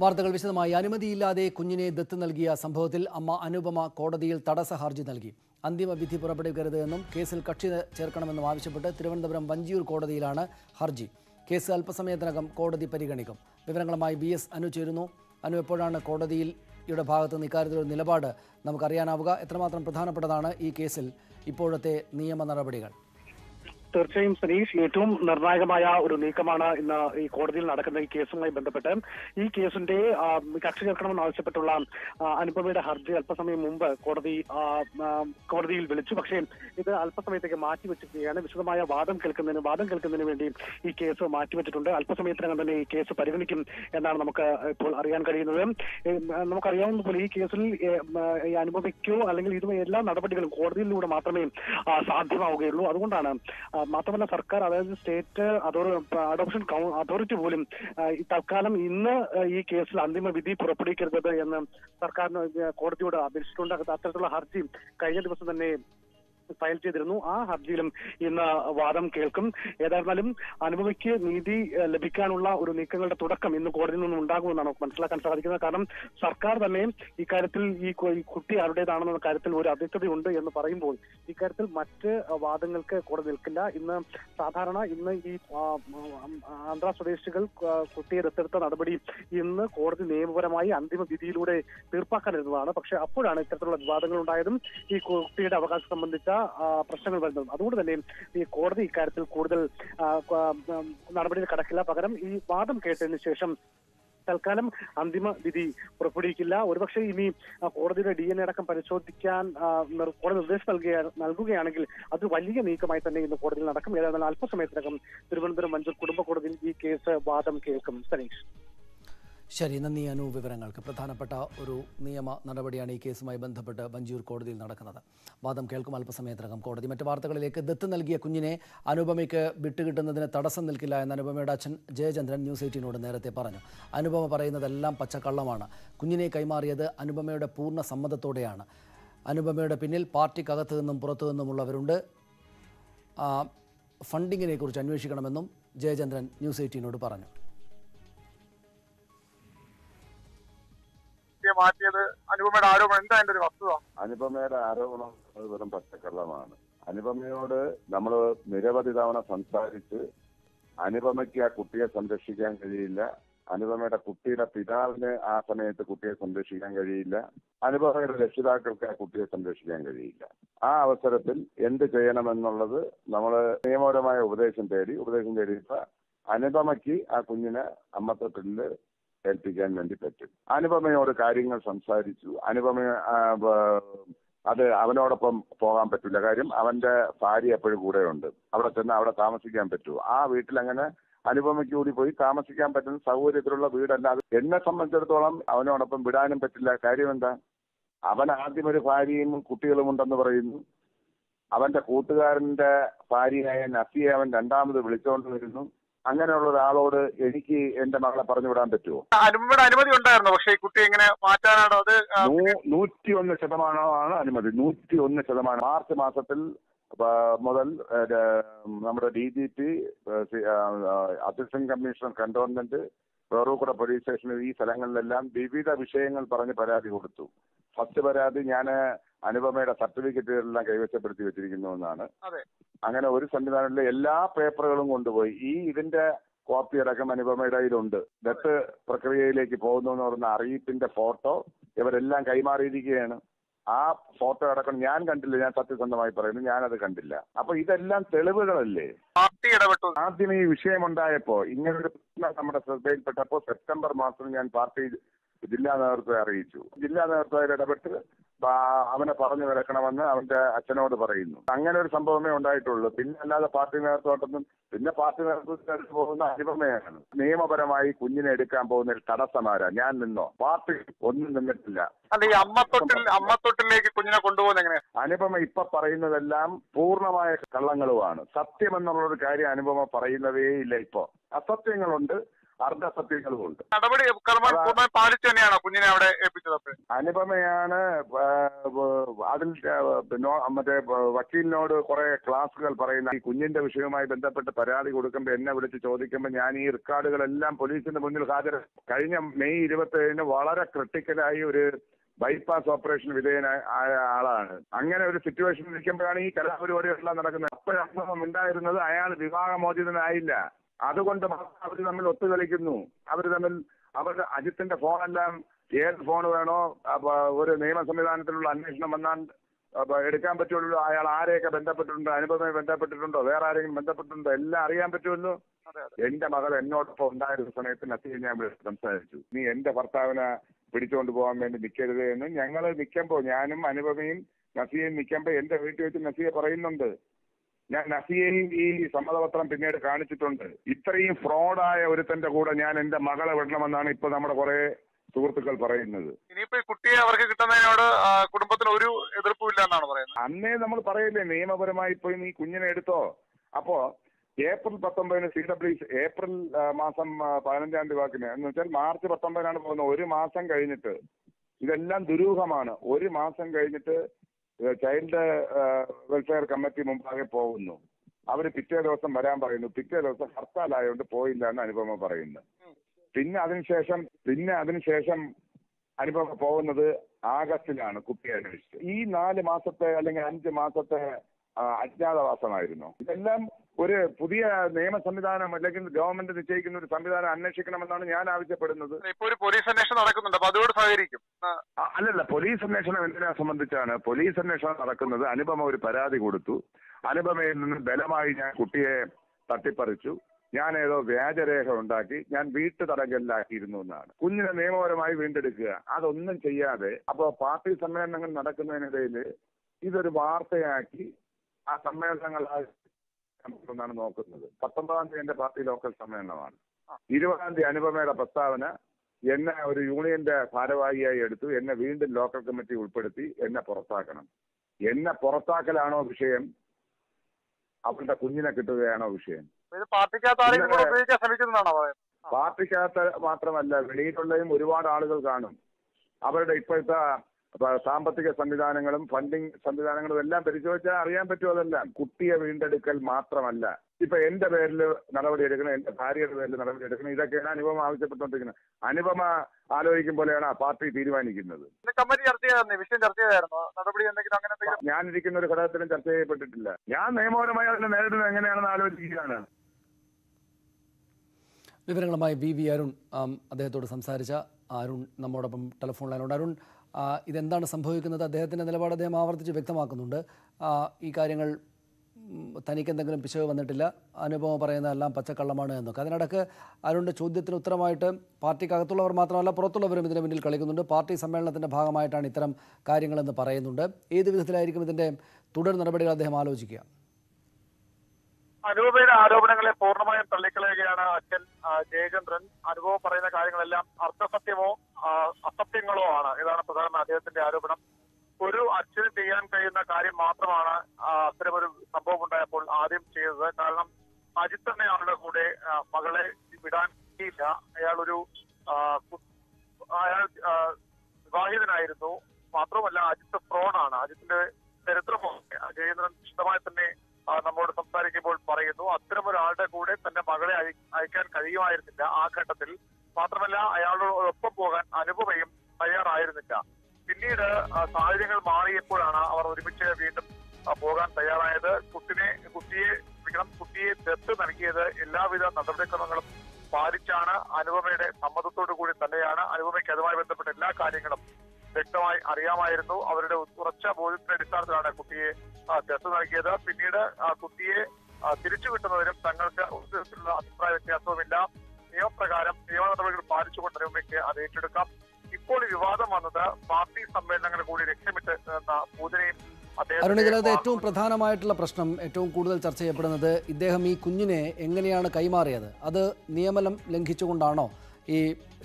വാർത്തകൾ വിശദമായി. അനുമതിയില്ലാതെ കുഞ്ഞിനെ ദത്ത് നൽകിയ സംഭവത്തിൽ അമ്മ അനുപമ കോടതിയിൽ തടസ്സ ഹർജി നൽകി. അന്തിമ വിധി പുറപ്പെടുവിക്കരുത് എന്നും കേസിൽ കക്ഷി ചേർക്കണമെന്നും ആവശ്യപ്പെട്ട് തിരുവനന്തപുരം വഞ്ചിയൂർ കോടതിയിലാണ് ഹർജി. കേസ് അല്പസമയത്തിനകം കോടതി പരിഗണിക്കും. വിവരങ്ങളുമായി ബി എസ് അനു ചേരുന്നു. അനു എപ്പോഴാണ് കോടതിയിൽ യുടെ ഭാഗത്ത് നിന്ന് ഇക്കാര്യത്തിലൊരു നിലപാട്? നമുക്കറിയാനാവുക. എത്രമാത്രം പ്രധാനപ്പെട്ടതാണ് ഈ കേസിൽ ഇപ്പോഴത്തെ നിയമ നടപടികൾ? തീർച്ചയായും സനീഷ് ഏറ്റവും നിർണായകമായ ഒരു നീക്കമാണ് ഇന്ന് ഈ കോടതിയിൽ നടക്കുന്ന ഈ കേസുമായി ബന്ധപ്പെട്ട്. ഈ കേസിന്റെ കക്ഷി ചേർക്കണമെന്ന് ആവശ്യപ്പെട്ടുള്ള അനുപമയുടെ ഹർജി അല്പസമയം മുമ്പ് കോടതി കോടതിയിൽ വിളിച്ചു. പക്ഷേ ഇത് അല്പസമയത്തേക്ക് മാറ്റിവെച്ചിരിക്കുകയാണ്. വിശദമായ വാദം കേൾക്കുന്നതിന് വാദം കേൾക്കുന്നതിന് വേണ്ടി ഈ കേസ് മാറ്റിവെച്ചിട്ടുണ്ട്. അല്പസമയത്തിനകം തന്നെ ഈ കേസ് പരിഗണിക്കും എന്നാണ് നമുക്ക് ഇപ്പോൾ അറിയാൻ കഴിയുന്നത്. നമുക്കറിയാവുന്ന പോലെ ഈ കേസിൽ ഈ അനുപമയ്ക്കോ അല്ലെങ്കിൽ ഇതുമായി എല്ലാ നടപടികളും കോടതിയിലൂടെ മാത്രമേ സാധ്യമാവുകയുള്ളൂ. അതുകൊണ്ടാണ് മാത്രമല്ല സർക്കാർ അതായത് സ്റ്റേറ്റ് അഡോപ്ഷൻ അതോറിറ്റി പോലും തൽക്കാലം ഇന്ന് ഈ കേസിൽ അന്തിമ വിധി പുറപ്പെടുവിക്കരുത് എന്ന് സർക്കാരിന് കോടതിയോട് അപേക്ഷിച്ചിട്ടുണ്ട് അത്തരത്തിലുള്ള ഹർജി കഴിഞ്ഞ ദിവസം തന്നെ ഫയൽ ചെയ്തിരുന്നു. ആ ഹർജിയിലും ഇന്ന് വാദം കേൾക്കും. ഏതായിരുന്നാലും അനുപമയ്ക്ക് നീതി ലഭിക്കാനുള്ള ഒരു നീക്കങ്ങളുടെ തുടക്കം ഇന്ന് കോടതിയിൽ നിന്നും ഉണ്ടാകുമെന്നാണ് മനസ്സിലാക്കാൻ സാധിക്കുന്നത്. കാരണം സർക്കാർ തന്നെ ഇക്കാര്യത്തിൽ ഈ കുട്ടി ആരുടേതാണെന്ന കാര്യത്തിൽ ഒരു അവ്യക്തതയുണ്ട് എന്ന് പറയുമ്പോൾ ഇക്കാര്യത്തിൽ മറ്റ് വാദങ്ങൾക്ക് കോടതി നിൽക്കില്ല. ഇന്ന് സാധാരണ ഇന്ന് ഈ ആന്ധ്ര സ്വദേശികൾ കുട്ടിയെ ദത്തെടുത്ത നടപടി ഇന്ന് കോടതി നിയമപരമായി അന്തിമ വിധിയിലൂടെ തീർപ്പാക്കാനിരുന്നതാണ് പക്ഷെ അപ്പോഴാണ് ഇത്തരത്തിലുള്ള വിവാദങ്ങൾ ഉണ്ടായതും ഈ കുട്ടിയുടെ അവകാശം സംബന്ധിച്ച പ്രശ്നങ്ങൾ വരുന്നതും. അതുകൊണ്ട് തന്നെ ഈ കോടതി ഇക്കാര്യത്തിൽ കൂടുതൽ നടപടികൾ കടക്കില്ല. പകരം ഈ വാദം കേട്ടതിന് ശേഷം തൽക്കാലം അന്തിമ വിധി പുറപ്പെടുവിക്കില്ല. ഒരുപക്ഷെ ഇനി കോടതിയുടെ ഡി എൻ എ അടക്കം പരിശോധിക്കാൻ കോടതി നിർദ്ദേശം നൽകുക നൽകുകയാണെങ്കിൽ അത് വലിയ നീക്കമായി തന്നെ ഇന്ന് കോടതിയിൽ നടക്കും. ഏതായാലും അല്പസമയത്തിനകം തിരുവനന്തപുരം മഞ്ചൂർ കുടുംബ കോടതിയിൽ ഈ കേസ് വാദം കേൾക്കും. സനീഷ്. ശരി നന്ദി അനു വിവരങ്ങൾക്ക് പ്രധാനപ്പെട്ട ഒരു നിയമ നടപടിയാണ് ഈ കേസുമായി ബന്ധപ്പെട്ട് ബഞ്ചൂർ കോടതിയിൽ നടക്കുന്നത്. വാദം കേൾക്കും അല്പസമയത്തിനകം കോടതി. മറ്റു വാർത്തകളിലേക്ക് ദത്ത് നൽകിയ കുഞ്ഞിനെ അനുപമയ്ക്ക് വിട്ടുകിട്ടുന്നതിന് തടസ്സം നിൽക്കില്ല എന്ന് അനുപമയുടെ അച്ഛൻ ജയചന്ദ്രൻ ന്യൂസ് എയ്റ്റീനോട് നേരത്തെ പറഞ്ഞു. അനുപമ പറയുന്നതെല്ലാം പച്ചക്കള്ളമാണ്. കുഞ്ഞിനെ കൈമാറിയത് അനുപമയുടെ പൂർണ സമ്മതത്തോടെയാണ്. അനുപമയുടെ പിന്നിൽ പാർട്ടിക്കകത്തു നിന്നും പുറത്തു നിന്നുമുള്ളവരുണ്ട് ഫണ്ടിങ്ങിനെക്കുറിച്ച് ഫണ്ടിങ്ങിനെ കുറിച്ച് അന്വേഷിക്കണമെന്നും ജയചന്ദ്രൻ ന്യൂസ് എയ്റ്റീനോട് പറഞ്ഞു. മാറ്റിയത് അനുപമയുടെ ആരോപണം എന്താ അതിന്റെ ഒരു വസ്തുത? അനുപമയുടെ ആരോപണം അത് വെറും പച്ചക്കള്ളമാണ്. അനുപമയോട് നമ്മൾ നിരവധി തവണ സംസാരിച്ച് അനുപമയ്ക്ക് ആ കുട്ടിയെ സംരക്ഷിക്കാൻ കഴിയില്ല. അനുപമയുടെ കുട്ടിയുടെ പിതാവിന് ആ സമയത്ത് കുട്ടിയെ സംരക്ഷിക്കാൻ കഴിയില്ല. അനുപമയുടെ രക്ഷിതാക്കൾക്ക് ആ കുട്ടിയെ സംരക്ഷിക്കാൻ കഴിയില്ല. ആ അവസരത്തിൽ എന്ത് ചെയ്യണമെന്നുള്ളത് നമ്മൾ നിയമപരമായ ഉപദേശം തേടി ഉപദേശം തേടിയിട്ട് അനുപമയ്ക്ക് ആ കുഞ്ഞിനെ അമ്മത്വത്തിൽ ഏൽപ്പിക്കാൻ വേണ്ടി പറ്റും. അനുപമയോട് കാര്യങ്ങൾ സംസാരിച്ചു. അനുപമ അത് അവനോടൊപ്പം പോകാൻ പറ്റില്ല. കാര്യം അവന്റെ ഭാര്യ എപ്പോഴും കൂടെ ഉണ്ട് അവിടെ ചെന്ന് അവിടെ താമസിക്കാൻ പറ്റൂ ആ വീട്ടിൽ അങ്ങനെ അനുപമയ്ക്ക് കൂടി പോയി താമസിക്കാൻ പറ്റുന്ന സൗകര്യത്തിലുള്ള വീടല്ല. അത് എന്നെ സംബന്ധിച്ചിടത്തോളം അവനോടൊപ്പം വിടാനും പറ്റില്ല. കാര്യം എന്താ? അവൻ ആദ്യം ഒരു ഭാര്യയും കുട്ടികളും ഉണ്ടെന്ന് പറയുന്നു. അവന്റെ കൂട്ടുകാരന്റെ ഭാര്യയായ നസിയെ അവൻ രണ്ടാമത് വിളിച്ചുകൊണ്ട് വരുന്നു. അങ്ങനെയുള്ള ഒരാളോട് എനിക്ക് എന്റെ മകളെ പറഞ്ഞു വിടാൻ പറ്റുമോ അനുമതി ഉണ്ടായിരുന്നു? പക്ഷേ ഈ കുട്ടി എങ്ങനെ മാറ്റാനാണോ അത് നൂറ്റി ഒന്ന് ശതമാനമാണ് അനുമതി. നൂറ്റി ഒന്ന് ശതമാനം. മാർച്ച് മാസത്തിൽ മുതൽ നമ്മുടെ D G P assistant commissioner cantonment വേറൂക്കുട police സ്റ്റേഷനിൽ ഈ സ്ഥലങ്ങളിലെല്ലാം വിവിധ വിഷയങ്ങൾ പറഞ്ഞ് പരാതി കൊടുത്തു. ഫസ്റ്റ് പരാതി ഞാൻ അനുപമയുടെ സർട്ടിഫിക്കറ്റുകളെല്ലാം കൈവശപ്പെടുത്തി വെച്ചിരിക്കുന്നു എന്നാണ്. അങ്ങനെ ഒരു സംവിധാനത്തിലെ എല്ലാ പേപ്പറുകളും കൊണ്ടുപോയി. ഈ ഇതിന്റെ കോപ്പി അടക്കം അനുപമയുടെ കയ്യിലുണ്ട്. ദത്ത് പ്രക്രിയയിലേക്ക് പോകുന്നു എന്ന് പറഞ്ഞ അറിയിപ്പിന്റെ ഫോട്ടോ ഇവരെല്ലാം കൈമാറിയിരിക്കുകയാണ്. ആ ഫോട്ടോ അടക്കം ഞാൻ കണ്ടില്ല. ഞാൻ സത്യസന്ധമായി പറയുന്നു. ഞാനത് കണ്ടില്ല. അപ്പൊ ഇതെല്ലാം തെളിവുകളല്ലേ? പാർട്ടി ഇടപെട്ടു. ആദ്യം ഈ വിഷയമുണ്ടായപ്പോ ഇങ്ങനൊരു പ്രശ്നം നമ്മുടെ ശ്രദ്ധയിൽപ്പെട്ടപ്പോ സെപ്റ്റംബർ മാസം ഞാൻ പാർട്ടി ജില്ലാ നേതൃത്വത്തെ അറിയിച്ചു. ജില്ലാ നേതൃത്വത്തിൽ ഇടപെട്ട് അവനെ പറഞ്ഞു വിലക്കണമെന്ന് അവന്റെ അച്ഛനോട് പറയുന്നു. അങ്ങനെ ഒരു സംഭവമേ ഉണ്ടായിട്ടുള്ളൂ. പിന്നെ അല്ലാതെ പാർട്ടി നേതൃത്വത്തോട്ടൊന്നും പിന്നെ പാർട്ടി നേതൃത്വത്തിൽ പോകുന്ന അനുപമയാണ് നിയമപരമായി കുഞ്ഞിനെ എടുക്കാൻ പോകുന്നതിൽ തടസ്സമാരാ. ഞാൻ നിന്നോ? പാർട്ടി ഒന്നും നിന്നിട്ടില്ല. അല്ല ഈ അമ്മത്തൊട്ടിൽ അമ്മത്തൊട്ടിലേക്ക് കുഞ്ഞിനെ കൊണ്ടുപോകുന്നത് എങ്ങനെ അനുപമ ഇപ്പൊ പറയുന്നതെല്ലാം പൂർണമായ കള്ളങ്ങളുമാണ്. സത്യം എന്നുള്ള ഒരു കാര്യം അനുപമ പറയുന്നതേ ഇല്ല ഇപ്പോ. അസത്യങ്ങളുണ്ട്. അർദ്ധസത്യങ്ങളുമുണ്ട് നടപടി പൂർണമായി പാലിച്ചു തന്നെയാണോ കുഞ്ഞിനെ അവിടെ ഏൽപ്പിച്ചത് അനുപമയാണ് അതിൽ മറ്റേ വക്കീലിനോട് കുറെ ക്ലാസുകൾ പറയുന്ന ഈ കുഞ്ഞിന്റെ വിഷയവുമായി ബന്ധപ്പെട്ട് പരാതി കൊടുക്കുമ്പോൾ എന്നെ വിളിച്ച് ചോദിക്കുമ്പോൾ ഞാൻ ഈ റെക്കോർഡുകളെല്ലാം പോലീസിന്റെ മുന്നിൽ ഹാജര. കഴിഞ്ഞ മെയ് ഇരുപത്തി ഏഴിന് വളരെ ക്രിട്ടിക്കലായി ഒരു ബൈപ്പാസ് ഓപ്പറേഷൻ വിധേയനായ ആയ ആളാണ്. അങ്ങനെ ഒരു സിറ്റുവേഷൻ ഇരിക്കുമ്പോഴാണ് ഈ കലാപരിപാടികളെല്ലാം നടക്കുന്നത്. അപ്പോഴാണ് ഉണ്ടായിരുന്നത് അയാൾ വിവാഹമോചിതനായില്ല. അതുകൊണ്ട് മാത്രം അവർ തമ്മിൽ ഒത്തുകളിക്കുന്നു. അവർ തമ്മിൽ അവരുടെ അജിത്തിന്റെ ഫോണെല്ലാം ഏത് ഫോൺ വേണോ ഒരു നിയമ സംവിധാനത്തിലുള്ള അന്വേഷണം വന്നാൽ എടുക്കാൻ പറ്റുള്ളൂ. അയാൾ ആരെയൊക്കെ ബന്ധപ്പെട്ടിട്ടുണ്ടോ അനുഭവമായി ബന്ധപ്പെട്ടിട്ടുണ്ടോ വേറെ ആരെങ്കിലും ബന്ധപ്പെട്ടിട്ടുണ്ടോ എല്ലാം അറിയാൻ പറ്റുമല്ലോ. എന്റെ മകൾ എന്നോടൊപ്പം ഉണ്ടായിരുന്ന സമയത്ത് നസീർ ഞാൻ സംസാരിച്ചു. നീ എന്റെ ഭർത്താവിനെ പിടിച്ചുകൊണ്ട് പോകാൻ വേണ്ടി നിൽക്കരുത് എന്ന് ഞങ്ങൾ നിൽക്കുമ്പോൾ ഞാനും അനുപമയും നസീയും നിൽക്കുമ്പോൾ എന്റെ വീട്ടിൽ വെച്ച് നസിയെ പറയുന്നുണ്ട്. ഞാൻ നസിയെയും ഈ സമ്മതപത്രം പിന്നീട് കാണിച്ചിട്ടുണ്ട്. ഇത്രയും ഫ്രോഡായ ഒരുത്തന്റെ കൂടെ ഞാൻ എന്റെ മകളെ വിടണമെന്നാണ് ഇപ്പൊ നമ്മുടെ കുറെ സുഹൃത്തുക്കൾ പറയുന്നത്. ഇനിയിപ്പോ കുട്ടിയെ അവർക്ക് കിട്ടുന്നതിനോട് കുടുംബത്തിന് ഒരു എതിർപ്പും ഇല്ല എന്നാണ് പറയുന്നത്. അന്നേ നമ്മൾ പറയില്ലേ നിയമപരമായി പോയി നീ കുഞ്ഞിനെ എടുത്തോ? അപ്പോ ഏപ്രിൽ പത്തൊമ്പതിന് സി ഡബ്ല്യു ഏപ്രിൽ മാസം പതിനഞ്ചാം തീയതി വാക്കിന്. എന്ന് വെച്ചാൽ മാർച്ച് പത്തൊമ്പതിനാണ് പോകുന്നത്. ഒരു മാസം കഴിഞ്ഞിട്ട് ഇതെല്ലാം ദുരൂഹമാണ്. ഒരു മാസം കഴിഞ്ഞിട്ട് ചൈൽഡ് വെൽഫെയർ കമ്മിറ്റി മുമ്പാകെ പോകുന്നു. അവർ പിറ്റേ ദിവസം വരാൻ പറയുന്നു. പിറ്റേ ദിവസം ഹർത്താൽ ആയതുകൊണ്ട് പോയില്ല എന്ന് അനുപമ പറയുന്നു. പിന്നെ അതിനുശേഷം പിന്നെ അതിനുശേഷം അനുപമ പോകുന്നത് ആഗസ്റ്റിലാണ് കുട്ടിയെ അന്വേഷിച്ച് ഈ നാല് മാസത്തെ അല്ലെങ്കിൽ അഞ്ച് മാസത്തെ അജ്ഞാതവാസമായിരുന്നു. ഇതെല്ലാം ഒരു പുതിയ നിയമ സംവിധാനം അല്ലെങ്കിൽ ഗവൺമെന്റ് നിശ്ചയിക്കുന്ന ഒരു സംവിധാനം അന്വേഷിക്കണമെന്നാണ് ഞാൻ ആവശ്യപ്പെടുന്നത്. ഇപ്പൊ ഒരു പോലീസ് അന്വേഷണം നടക്കുന്നുണ്ട് അപ്പൊ അതോട് സഹകരിക്കും. അല്ലല്ല പോലീസ് അന്വേഷണം എന്തിനെ സംബന്ധിച്ചാണ് പോലീസ് അന്വേഷണം നടക്കുന്നത്. അനുപമ ഒരു പരാതി കൊടുത്തു. അനുപമയിൽ നിന്ന് ബലമായി ഞാൻ കുട്ടിയെ തട്ടിപ്പറിച്ചു. ഞാൻ ഏതോ വ്യാജരേഖ ഉണ്ടാക്കി. ഞാൻ വീട്ടു തടങ്കലിലാക്കിയിരുന്നു എന്നാണ്. കുഞ്ഞിനെ നിയമപരമായി വീണ്ടെടുക്കുക അതൊന്നും ചെയ്യാതെ അപ്പോ പാർട്ടി സമ്മേളനങ്ങൾ നടക്കുന്നതിനിടയിൽ ഇതൊരു വാർത്തയാക്കി ആ സമ്മേളനങ്ങൾ എന്നാണ് നോക്കുന്നത്. പത്തൊമ്പതാം തീയതി എന്റെ പാർട്ടി ലോക്കൽ സമ്മേളനമാണ്. ഇരുപതാം തീയതി അനുപമയുടെ പ്രസ്താവന എന്നെ ഒരു യൂണിയന്റെ ഭാരവാഹിയായി എടുത്തു എന്നെ വീണ്ടും ലോക്കൽ കമ്മിറ്റി ഉൾപ്പെടുത്തി എന്നെ പുറത്താക്കണം. എന്നെ പുറത്താക്കലാണോ വിഷയം? അവളുടെ കുഞ്ഞിനെ കിട്ടുകയാണോ വിഷയം? പാർട്ടിക്കകത്ത് മാത്രമല്ല വെളിയിലുള്ളതും ഒരുപാട് ആളുകൾ കാണും. അവരുടെ ഇപ്പോഴത്തെ പ- സാമ്പത്തിക സംവിധാനങ്ങളും ഫണ്ടിങ് സംവിധാനങ്ങളും എല്ലാം പരിശോധിച്ചാൽ അറിയാൻ പറ്റും അതെല്ലാം. കുട്ടിയെ വീണ്ടെടുക്കൽ മാത്രമല്ല. ഇപ്പൊ എന്റെ പേരിൽ നടപടി എടുക്കണം എന്റെ ഭാര്യയുടെ പേരിൽ നടപടി എടുക്കണം ഇതൊക്കെയാണ് അനുപമ ആവശ്യപ്പെട്ടുകൊണ്ടിരിക്കുന്നത്. അനുപമ ആലോചിക്കും പോലെയാണ് ആ പാർട്ടി തീരുമാനിക്കുന്നത്. കമ്മിറ്റി ചർച്ച ചെയ്തായിരുന്നു? വിഷയം ചർച്ച ചെയ്തായിരുന്നു? നടപടി എന്തെങ്കിലും അങ്ങനെ എന്തെങ്കിലും? ഞാനിരിക്കുന്ന ഒരു ഘടകത്തിലും ചർച്ച ചെയ്യപ്പെട്ടിട്ടില്ല. ഞാൻ നിയമപരമായി അതിനെ നേരിടുന്നത് എങ്ങനെയാണെന്ന് ആലോചിക്കുകയാണ്. വിവരങ്ങളുമായി വി വി അരുൺ ആം, അദ്ദേഹത്തോട് സംസാരിച്ച അരുൺ നമ്മോടൊപ്പം ടെലിഫോൺ ലൈനുണ്ട് അരുൺ ഇതെന്താണ് സംഭവിക്കുന്നത്? അദ്ദേഹത്തിന്റെ നിലപാട് അദ്ദേഹം ആവർത്തിച്ച് വ്യക്തമാക്കുന്നുണ്ട്. ഈ കാര്യങ്ങൾ തനിക്ക് എന്തെങ്കിലും പിശക് വന്നിട്ടില്ല അനുപമ പറയുന്നതെല്ലാം പച്ചക്കള്ളമാണ് എന്നൊക്കെ. അതിനിടക്ക് അരുണിന്റെ ചോദ്യത്തിന് ഉത്തരമായിട്ട് പാർട്ടിക്കകത്തുള്ളവർ മാത്രമല്ല പുറത്തുള്ളവരും ഇതിന് മുന്നിൽ കളിക്കുന്നുണ്ട്. പാർട്ടി സമ്മേളനത്തിന്റെ ഭാഗമായിട്ടാണ് ഇത്തരം കാര്യങ്ങളെന്ന് പറയുന്നുണ്ട്. ഏത് വിധത്തിലായിരിക്കും ഇതിന്റെ തുടർ നടപടികൾ അദ്ദേഹം ആലോചിക്കുക? അനുപമയുടെ ആരോപണങ്ങളെ പൂർണമായും തള്ളിക്കളയുകയാണ് അച്ഛൻ ജയചന്ദ്രൻ. അനുഭവം പറയുന്ന കാര്യങ്ങളെല്ലാം അർത്ഥസത്യമോ അസത്യങ്ങളോ ആണ്. ഇതാണ് പ്രധാന അദ്ദേഹത്തിന്റെ ആരോപണം. ഒരു അച്ഛന് ചെയ്യാൻ കഴിയുന്ന കാര്യം മാത്രമാണ് അത്തരമൊരു സംഭവം ഉണ്ടായപ്പോൾ ആദ്യം ചെയ്തത്. കാരണം അജിത് തന്നെ അവരുടെ കൂടെ മകളെ വിടാൻ കഴിയില്ല അയാളൊരു അയാൾ വിവാഹിതനായിരുന്നു. മാത്രമല്ല അജിത്ത് ഫ്രോഡാണ് അജിത്തിന്റെ ചരിത്രമൊക്കെ ജയേന്ദ്രൻ വിശദമായി തന്നെ നമ്മോട് സംസാരിക്കുമ്പോൾ പറയുന്നു. അത്തരം ഒരാളുടെ കൂടെ തന്റെ മകളെ അയക്കാൻ കഴിയുമായിരുന്നില്ല ആ ഘട്ടത്തിൽ. ബന്ധപ്പെട്ട എല്ലാ കാര്യങ്ങളും വ്യക്തമായി അറിയാമായിരുന്നു. അവരുടെ ഉറച്ച ബോധ്യത്തിന്റെ അടിസ്ഥാനത്തിലാണ് കുട്ടിയെ ടെസ്റ്റ് നൽകിയത്. പിന്നീട് ആ കുട്ടിയെ തിരിച്ചു കിട്ടുന്നതിനും തങ്ങൾക്ക് ഒരു തരത്തിലുള്ള അഭിപ്രായ വ്യത്യാസവുമില്ല. നിയമപ്രകാരം നിയമ നടപടികൾ പാലിച്ചുകൊണ്ട് അനുപമയ്ക്ക് അത് ഏറ്റെടുക്കാം. ഇപ്പോൾ വിവാദം വന്നത് പാർട്ടി സമ്മേളനങ്ങൾ കൂടി ലക്ഷ്യമിട്ട് എന്ന സൂചനയും ഇതിനകത്ത് ഏറ്റവും പ്രധാനമായിട്ടുള്ള പ്രശ്നം ഏറ്റവും കൂടുതൽ ചർച്ച ചെയ്യപ്പെടുന്നത് ഇദ്ദേഹം ഈ കുഞ്ഞിനെ എങ്ങനെയാണ് കൈമാറിയത്? അത് നിയമനം ലംഘിച്ചുകൊണ്ടാണോ? ഈ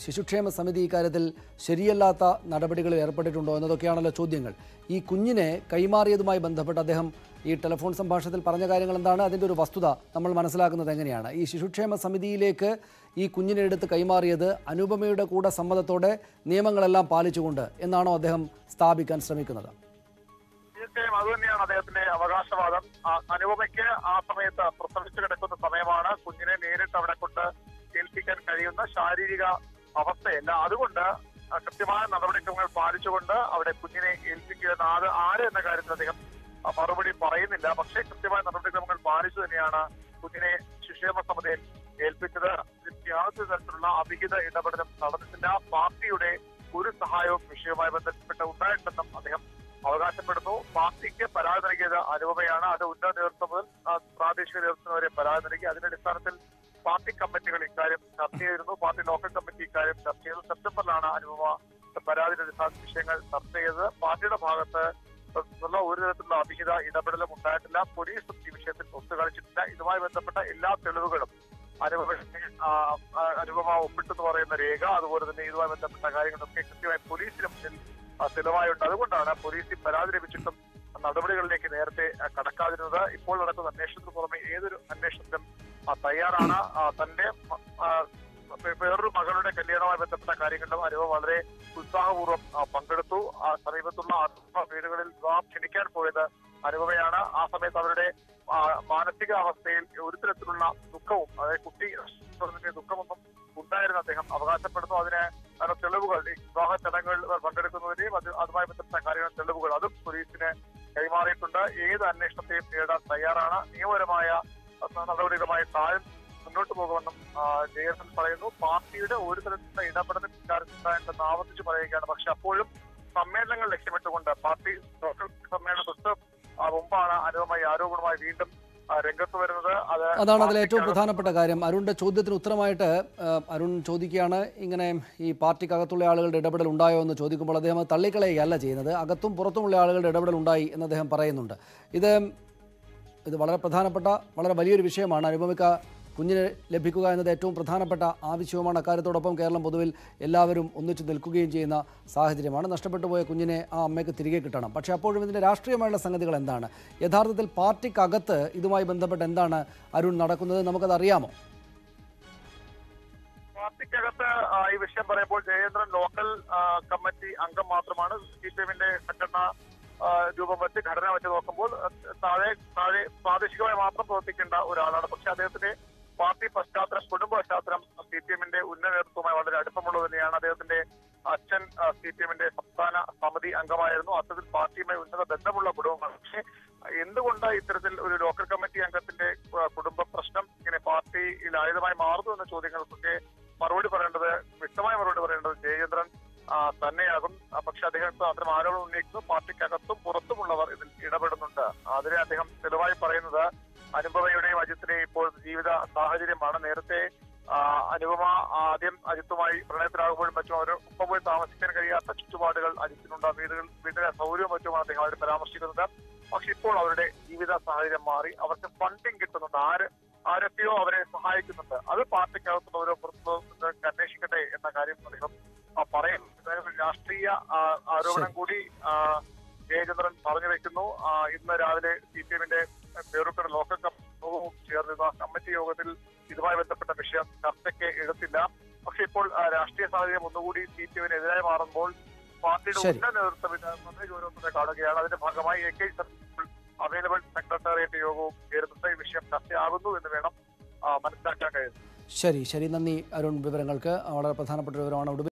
ശിശുക്ഷേമ സമിതി ഇക്കാര്യത്തിൽ ശരിയല്ലാത്ത നടപടികൾ ഏർപ്പെട്ടിട്ടുണ്ടോ എന്നതൊക്കെയാണല്ലോ ചോദ്യങ്ങൾ. ഈ കുഞ്ഞിനെ കൈമാറിയതുമായി ബന്ധപ്പെട്ട് അദ്ദേഹം ഈ ടെലിഫോൺ സംഭാഷണത്തിൽ പറഞ്ഞ കാര്യങ്ങൾ എന്താണ്? അതിന്റെ ഒരു വസ്തുത നമ്മൾ മനസ്സിലാക്കുന്നത് എങ്ങനെയാണ്? ഈ ശിശുക്ഷേമ സമിതിയിലേക്ക് ഈ കുഞ്ഞിനെ എടുത്ത് കൈമാറിയത് അനുപമയുടെ കൂടെ സമ്മതത്തോടെ നിയമങ്ങളെല്ലാം പാലിച്ചുകൊണ്ട് എന്നാണോ അദ്ദേഹം സ്ഥാപിക്കാൻ ശ്രമിക്കുന്നത്? തീർച്ചയായും അത് തന്നെയാണ് അദ്ദേഹത്തിന്റെ അവകാശവാദം. അനുപമയ്ക്ക് ആ സമയത്ത് പ്രസവിച്ചു കിടക്കുന്ന സമയമാണ് കുഞ്ഞിനെ നേരിട്ട് അവിടെ കൊണ്ട് ഏൽപ്പിക്കാൻ കഴിയുന്ന ശാരീരിക അവസ്ഥയല്ല. അതുകൊണ്ട് കൃത്യമായ നടപടിക്രമങ്ങൾ പാലിച്ചുകൊണ്ട് അവിടെ കുഞ്ഞിനെ ഏൽപ്പിക്കുക എന്ന അത് ആര് എന്ന കാര്യത്തിൽ അദ്ദേഹം മറുപടി പറയുന്നില്ല. പക്ഷേ കൃത്യമായ നടപടിക്രമങ്ങൾ പാലിച്ചു തന്നെയാണ് കുഞ്ഞിനെ ശിശുക്ഷേമ സമിതിയിൽ ഏൽപ്പിച്ചത്. യാതൊരു തരത്തിലുള്ള അവിഹിത ഇടപെടലും നടന്നിട്ടില്ല. പാർട്ടിയുടെ ഒരു സഹായവും വിഷയവുമായി ബന്ധപ്പെട്ട് ഉണ്ടായിട്ടുണ്ടെന്നും അദ്ദേഹം അവകാശപ്പെടുന്നു. പാർട്ടിക്ക് പരാതി നൽകിയത് അനുപമയാണ് അത് ഉന്നത നേതൃത്വം മുതൽ പ്രാദേശിക നേതൃത്വം വരെ പരാതി നൽകി. അതിന്റെ അടിസ്ഥാനത്തിൽ പാർട്ടി കമ്മിറ്റികൾ ഇക്കാര്യം ചർച്ച ചെയ്തിരുന്നു. പാർട്ടി ലോക്കൽ കമ്മിറ്റി ഇക്കാര്യം ചർച്ച ചെയ്തു. സെപ്റ്റംബറിലാണ് അനുപമ അടിസ്ഥാന വിഷയങ്ങൾ ചർച്ച ചെയ്തത്. പാർട്ടിയുടെ ഭാഗത്ത് ഒരു തരത്തിലുള്ള അഭിഹിത ഇടപെടലും ഉണ്ടായിട്ടില്ല. പോലീസും ഈ വിഷയത്തിൽ ഒത്തുകളിച്ചിട്ടില്ല. ഇതുമായി ബന്ധപ്പെട്ട എല്ലാ തെളിവുകളും അനുപമ അനുപമ ഒപ്പിട്ടെന്ന് പറയുന്ന രേഖ അതുപോലെ തന്നെ ഇതുമായി ബന്ധപ്പെട്ട കാര്യങ്ങളൊക്കെ കൃത്യമായി പോലീസിന് തെളിവായുണ്ട്. അതുകൊണ്ടാണ് പോലീസിൽ പരാതി ലഭിച്ചിട്ടും നടപടികളിലേക്ക് നേരത്തെ കടക്കാതിരുന്നത്. ഇപ്പോൾ നടക്കുന്ന അന്വേഷണത്തിന് പുറമെ ഏതൊരു അന്വേഷണത്തിനും ആ, തയ്യാറാണ്. തന്റെ വേറൊരു മകളുടെ കല്യാണവുമായി ബന്ധപ്പെട്ട കാര്യങ്ങളിലും അനുവ വളരെ ഉത്സാഹപൂർവം പങ്കെടുത്തു. സമീപത്തുള്ള ആത്മ വീടുകളിൽ വിവാഹം ക്ഷണിക്കാൻ പോയത് അനുഭവയാണ് ആ സമയത്ത് അവരുടെ മാനസികാവസ്ഥയിൽ ഒരു തരത്തിലുള്ള ദുഃഖവും അതായത് കുട്ടി ദുഃഖമൊന്നും ഉണ്ടായിരുന്നു അദ്ദേഹം അവകാശപ്പെടുന്നു. അതിന് തെളിവുകൾ വിവാഹ ചടങ്ങുകളിൽ ഇവർ പങ്കെടുക്കുന്നതിന്റെയും അത് അതുമായി ബന്ധപ്പെട്ട കാര്യങ്ങൾ തെളിവുകൾ അതും പോലീസിന് കൈമാറിയിട്ടുണ്ട്. ഏത് അന്വേഷണത്തെയും നേടാൻ തയ്യാറാണ്. നിയമപരമായ നടപടികളുമായി താഴെ മുന്നോട്ട് പോകുമെന്നും ജയസൻ പറയുന്നു. പാർട്ടിയുടെ ഒരു തരത്തിലുള്ള ഇടപെടലും ഇക്കാര്യത്തിലുണ്ടായെന്ന് ആവർത്തിച്ച് പറയുകയാണ്. പക്ഷെ അപ്പോഴും സമ്മേളനങ്ങൾ ലക്ഷ്യമിട്ടുകൊണ്ട് പാർട്ടി സമ്മേളന തൊട്ട് മുമ്പാണ് അനുവമായി ആരോപണമായി വീണ്ടും രംഗത്ത് വരുന്നത്. അത് അതാണ് അതിൽ ഏറ്റവും പ്രധാനപ്പെട്ട കാര്യം. അരുണിന്റെ ചോദ്യത്തിന് ഉത്തരമായിട്ട് അരുൺ ചോദിക്കുകയാണ് ഇങ്ങനെ ഈ പാർട്ടിക്കകത്തുള്ള ആളുകളുടെ ഇടപെടൽ ഉണ്ടായോ? എന്ന് ചോദിക്കുമ്പോൾ അദ്ദേഹം തള്ളിക്കളയുകയല്ല ചെയ്യുന്നത്. അകത്തും പുറത്തുമുള്ള ആളുകളുടെ ഇടപെടൽ ഉണ്ടായി എന്ന് അദ്ദേഹം പറയുന്നുണ്ട്. ഇത് ഇത് വളരെ പ്രധാനപ്പെട്ട വളരെ വലിയൊരു വിഷയമാണ്. അനുപമിക്ക കുഞ്ഞിന് ലഭിക്കുക എന്നത് ഏറ്റവും പ്രധാനപ്പെട്ട ആവശ്യവുമാണ്. അക്കാര്യത്തോടൊപ്പം കേരളം പൊതുവിൽ എല്ലാവരും ഒന്നിച്ചു നിൽക്കുകയും ചെയ്യുന്ന സാഹചര്യമാണ്. നഷ്ടപ്പെട്ടു പോയ കുഞ്ഞിനെ ആ അമ്മയ്ക്ക് തിരികെ കിട്ടണം. പക്ഷേ അപ്പോഴും ഇതിന്റെ രാഷ്ട്രീയമായുള്ള സംഗതികൾ എന്താണ്? യഥാർത്ഥത്തിൽ പാർട്ടിക്കകത്ത് ഇതുമായി ബന്ധപ്പെട്ട് എന്താണ് അരുൺ നടക്കുന്നത് നമുക്കത് അറിയാമോ പാർട്ടിക്കകത്ത് ഈ വിഷയം പറയുമ്പോൾ ജയേന്ദ്രൻ ലോക്കൽ കമ്മിറ്റി അംഗം മാത്രമാണ്. സി സംഘടന രൂപം വെച്ച് ഘടന വെച്ച് നോക്കുമ്പോൾ താഴെ താഴെ പ്രാദേശികമായി മാത്രം പ്രവർത്തിക്കേണ്ട ഒരാളാണ്. പക്ഷെ അദ്ദേഹത്തിന്റെ പാർട്ടി പശ്ചാത്തലം കുടുംബ പശ്ചാത്തലം സി പി എമ്മിന്റെ ഉന്നത നേതൃത്വവുമായി വളരെ അടുപ്പമുള്ളത് തന്നെയാണ്. അദ്ദേഹത്തിന്റെ അച്ഛൻ സി പി എമ്മിന്റെ സംസ്ഥാന സമിതി അംഗമായിരുന്നു. അത്തരത്തിൽ പാർട്ടിയുമായി ഉന്നത ബന്ധമുള്ള കുടുംബമാണ്. പക്ഷേ എന്തുകൊണ്ട് ഇത്തരത്തിൽ ഒരു ലോക്കൽ കമ്മിറ്റി അംഗത്തിന്റെ കുടുംബ പ്രശ്നം ഇങ്ങനെ പാർട്ടിയിൽ ആയുധമായി മാറുന്നു എന്ന ചോദ്യങ്ങൾക്കൊക്കെ മറുപടി പറയേണ്ടത് വ്യക്തമായ മറുപടി പറയേണ്ടത് ജയചന്ദ്രൻ തന്നെയാകും. പക്ഷെ അദ്ദേഹം അത്തരം ആരോപണം ഉന്നയിക്കുന്നു. പാർട്ടിക്കകത്തും പുറത്തുമുള്ളവർ ഇതിൽ ഇടപെടുന്നുണ്ട്. അതിനെ അദ്ദേഹം തെളിവായി പറയുന്നത് അനുപമയുടെയും അജിത്തിന്റെയും ഇപ്പോൾ ജീവിത സാഹചര്യമാണ്. നേരത്തെ അനുപമ ആദ്യം അജിത്തുമായി പ്രണയത്തിലാകുമ്പോഴും മറ്റും അവർ ഒപ്പം പോയി താമസിക്കാൻ കഴിയാത്ത ചുറ്റുപാടുകൾ അജിത്തിനുണ്ട്. വീടുകൾ വീട്ടിലെ സൗകര്യവും മറ്റുമാണ് അദ്ദേഹം അവരെ പരാമർശിക്കുന്നത്. പക്ഷെ ഇപ്പോൾ അവരുടെ ജീവിത സാഹചര്യം മാറി. അവർക്ക് ഫണ്ടിങ് കിട്ടുന്നുണ്ട്. ആര് ആരൊക്കെയോ അവരെ സഹായിക്കുന്നുണ്ട്. അത് പാർട്ടിക്കകത്തുള്ളവരോ പുറത്തുള്ളവരോ അന്വേഷിക്കട്ടെ എന്ന കാര്യം അദ്ദേഹം ആ, പറയും. അതായത് രാഷ്ട്രീയ ആരോപണം കൂടി ജയചന്ദ്രൻ പറഞ്ഞു വെക്കുന്നു. ഇന്ന് രാവിലെ സി പി എമ്മിന്റെ പേരുക്കട ലോക്കൽ യോഗവും ചേർന്നിരുന്ന കമ്മിറ്റി യോഗത്തിൽ ഇതുമായി ബന്ധപ്പെട്ട വിഷയം ചർച്ചയ്ക്ക് എടുത്തില്ല. പക്ഷെ ഇപ്പോൾ രാഷ്ട്രീയ സാഹചര്യം ഒന്നുകൂടി സി പി എമ്മിനെതിരായി മാറുമ്പോൾ പാർട്ടിയുടെ. ഉന്നത നേതൃത്വം വളരെ ഗൗരവത്തോടെ കാണുകയാണ്. അതിന്റെ ഭാഗമായി എ കെ അവൈലബിൾ സെക്രട്ടേറിയറ്റ് യോഗവും ചേരുന്നുണ്ട്. ഈ വിഷയം ചർച്ചയാകുന്നു എന്ന് വേണം മനസ്സിലാക്കാൻ കഴിയുന്നത്. ശരി ശരി. നന്ദി അരുൺ വിവരങ്ങൾക്ക്. വളരെ പ്രധാനപ്പെട്ട വിവരമാണ്.